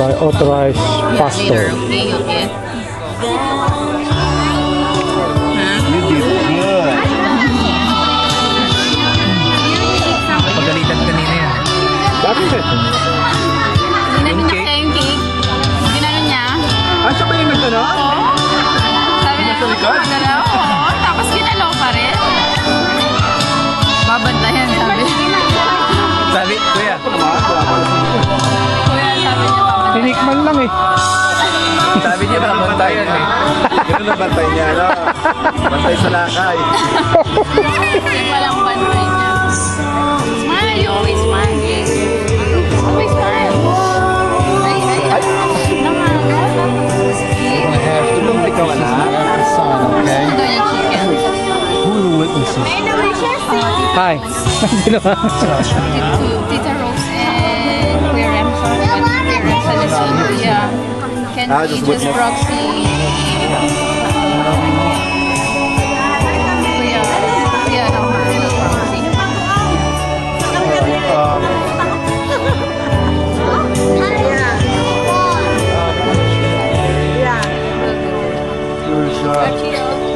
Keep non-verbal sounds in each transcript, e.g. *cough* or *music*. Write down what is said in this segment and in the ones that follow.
by authorized Later, pastor. okay, okay. Pagalitan kanina yan. Bakit? Ginano niya kaya yung cake. Ginano niya. Ah, siya ba yung nagano? Sabi niya, magalaw. Oo, tapos ginalaw pa rin. Babantayan, sabi. Sabi, kuya. Tinikman lang eh. Sabi niya mabantayan eh. Ganun na bantay niya, ano? Bantay sa lakay. Walang bantay niya. Smile, you always smile. Always smile. Ay, ay, ay. Naman. Tulong ikaw, anak. Okay? Who are the witnesses? Hi. *laughs* Ginawa. Ken Ah, just Regis witness. Proxy. Kuya, Kuya, ano, uh,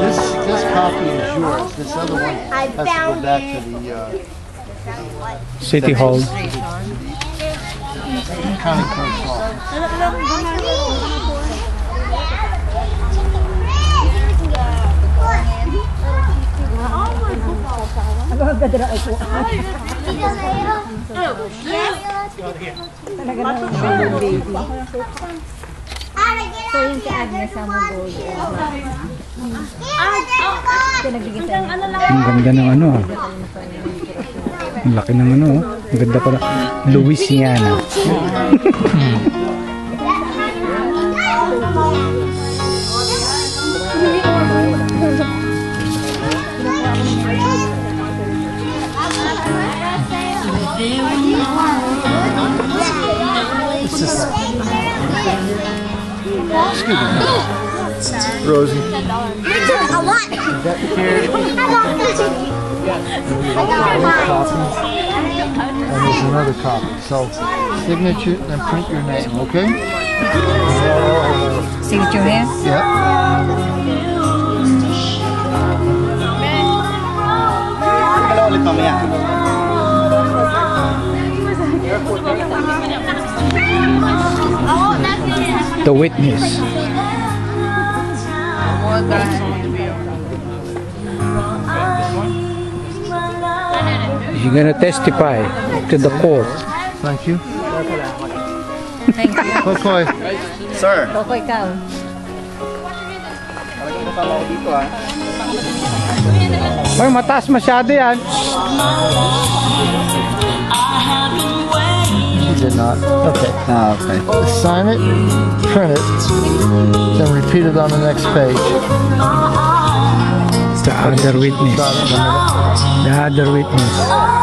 this, this copy is yours. This other one has to go back to the, uh, City Hall. calico cloth. So. Ang ganda ng ano ah. Ang laki ng ano, oh. Ang ganda pala. Louisiana. This. Rosie. A lot. Is that the? Want And there's another copy. So, signature and print your name, okay? Signature here? Yep. Hello ulit. The witness. Oh, You're gonna testify to the court. Thank you. Thank you. Cocoy. Sir, Koko ikaw. kasama ko dito ah. Ay, mataas masyado yan. You did not. Okay. Ah, okay. Sign it, print it, then repeat it on the next page. The other witness. Got it? One minute. The other witness.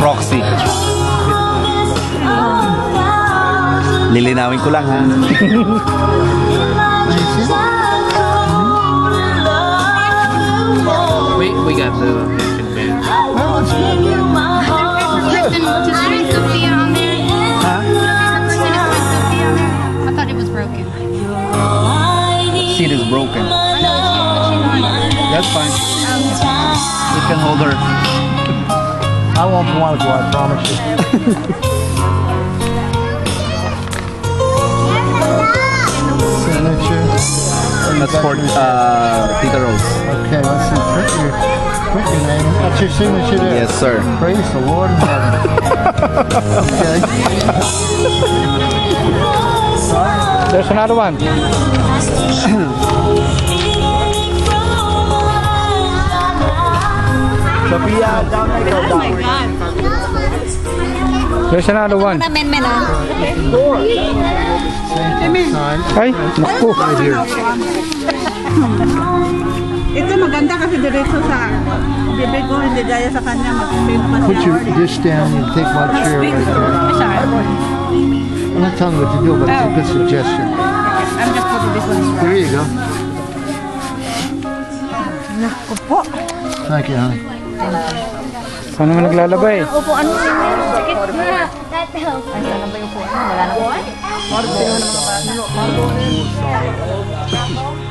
Proxy. Lilinawin ko lang ha. We, we got the kitchen band. Well, it's good. Sophia on there. I thought it was broken. Seat is broken. I know it's pushing on. That's fine. You can hold her. I won't want to go, I promise you. Signature. That's for uh, Tita Rose. Okay, let's see. Print your, print your name. That's your signature there. Yes, sir. Praise the Lord in heaven. okay. There's another one. *laughs* Sophia, down na ikaw, down. There's another one. Amendment ah. Sign. Ay, naku. Ito maganda kasi diretso sa bibig ko, hindi gaya sa kanya mag-save Put your dish down and take my chair right there. I'm not telling you what to do, but it's a good suggestion. I'm just putting this one. There you go. Thank you, honey. Saan naman naglalaba eh? Upuan mo. Sakit na. Ay, saan na ba yung puwan? Wala na puwan?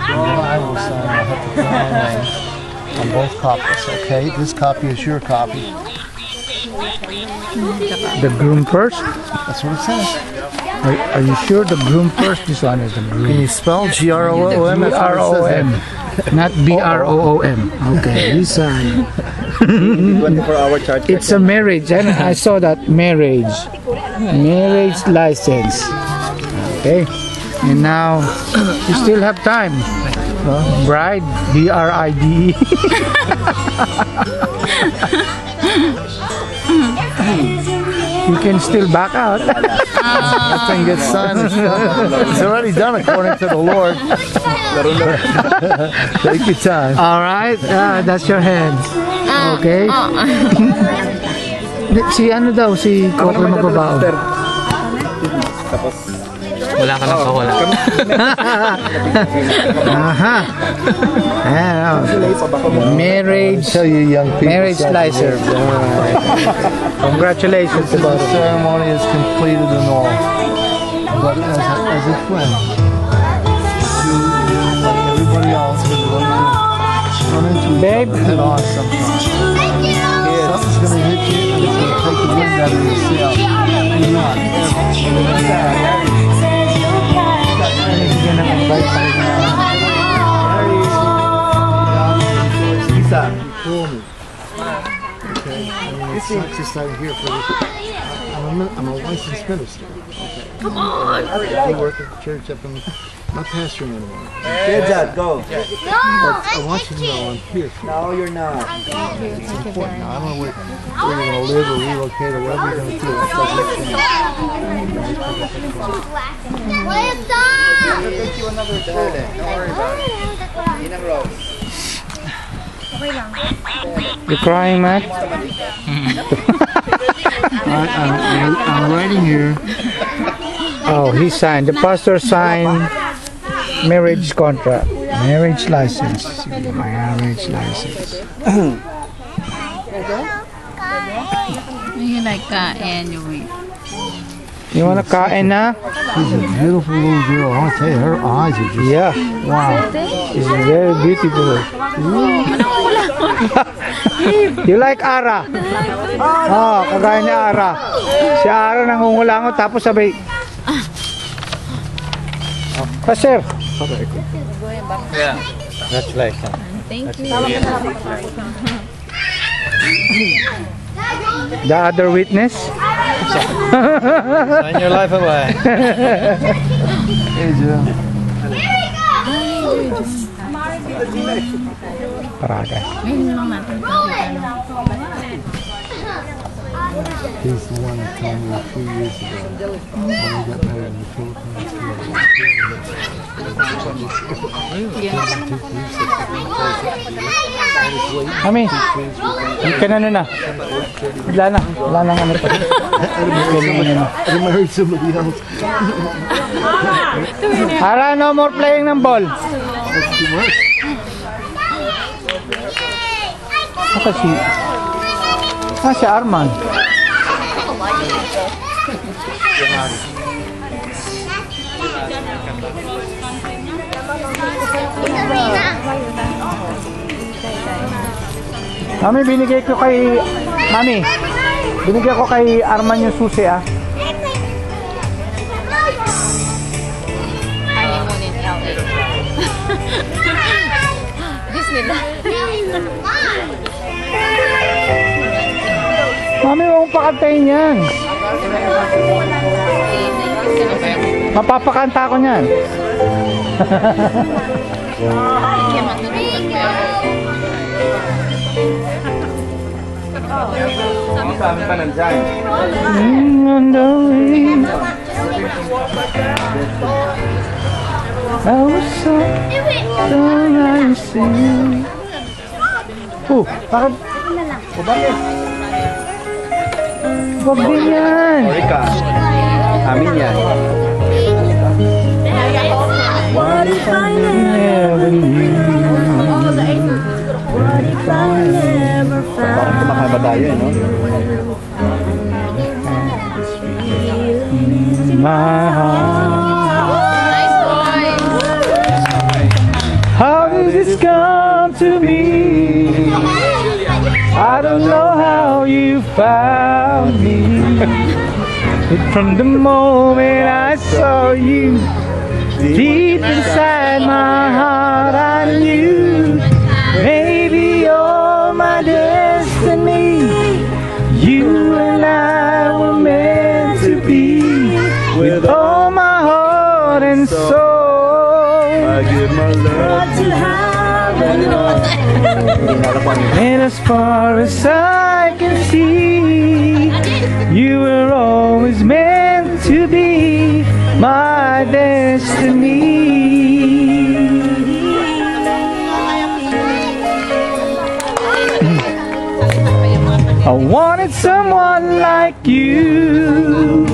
Well, I will sign. I have to sign on both copies, okay? This copy is your copy. The groom first? That's what it says. Are, are you sure the groom first? This one is the Can groom. you spell G R O O M? That's what it says there. B-R-O-M. Not B-R-O-O-M. Okay, *laughs* this one. 24-hour charge. It's a marriage. And I saw that marriage. Marriage license. Okay. And now, you still have time. Huh? Bride, B-R-I-D-E. *laughs* you can still back out. That thing gets signed. It's already done according to the Lord. *laughs* Take your time. All right, ah, that's your hands. Okay. si ano daw, si Coco magbabaw. Wala ka ng kawala. *laughs* Aha. Ayan, oh. Marriage, Tell you young people. marriage right. *laughs* Congratulations, The ceremony is completed and all. But as as a friend, run into each Babe. other head on sometimes. Something's gonna hit you and it's gonna take the wind out of your sail. Do not ever. Bigyan ng advice sa inyo. Isa. Okay, I mean, it's not just out here for the, I'm a, min- I'm a licensed minister. Okay. Come on! I work at the church up in, not pastoring anymore. Okay, Jad, go. But I want you to know I'm here for No, you're not. It's important. I don't know where, where you're going to live or relocate or whatever you're going to do. That doesn't change. You crying, Matt? *laughs* I, I'm, I'm writing here. Oh, he signed. The pastor signed marriage contract. Marriage license. Marriage license. You like kain, you. You wanna kain na? She's a beautiful little girl. I want to tell you, her eyes are just Yeah. wow. She's very beautiful. *laughs* you like Ara? Oh, kagaya ni Ara. Si Ara nangungulangot tapos sabay Gaat eigenlijk. Ja. Thank you. The other witness? Sign your life away. He's the one that told me a few years ago when we got married in the Philippines. Mami, hindi ka na nun na. Wala na. Wala na ano pa. Na. I married somebody else. Ara, no more playing ng ball. That's too much. Asa si... Ah, si Arman. Mami, binigay ko kay... Mami, binigay ko kay Arman yung susi ah. Honeymoon in *laughs* LA. Disneyland. Mami, huwag pakantayin yan. Mapapakanta ko niyan. Ang dami pa nandyan. Mm, the way. I was so, you. Oh, bakit? O bakit? Huwag din yan. Morika. Amin yan. What if I never knew? What if I never found? My How did this come to me? I don't know how you found from the moment I saw you, deep inside my heart, I knew maybe you're my destiny. You and I were meant to be with all my heart and soul. I give my love to *laughs* And as far as I can see, you were always meant to be my destiny. I wanted someone like you,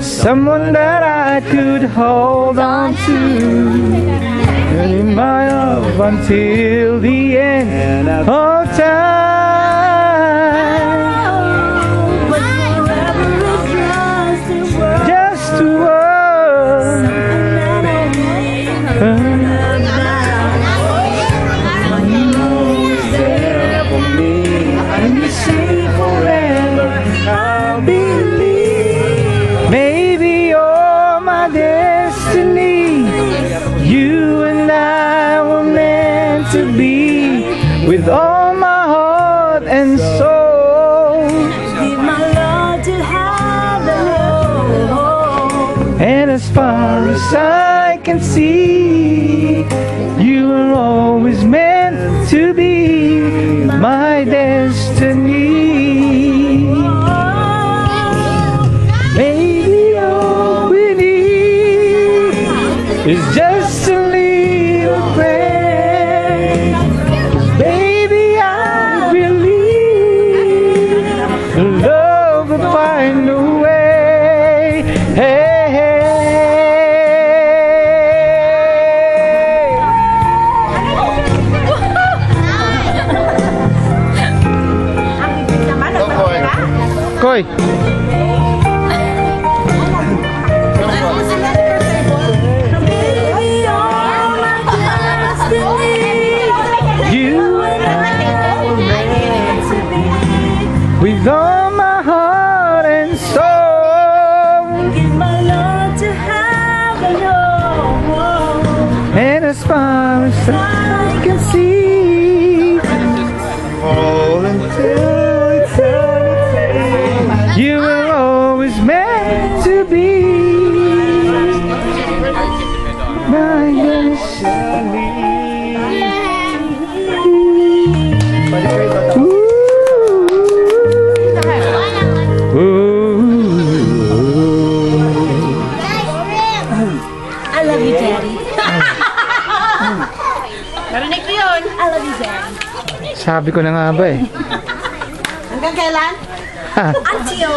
someone that I could hold on to. And in my love until the end of time. Far as I can see, you were always meant to be my destiny. Maybe all we need is just a little prayer. Baby, I believe the love will find a way. Koy. You to with all my heart and soul. And as far as Narinig ko yun. I love you. Sabi ko na nga ba eh. Hanggang kailan? Until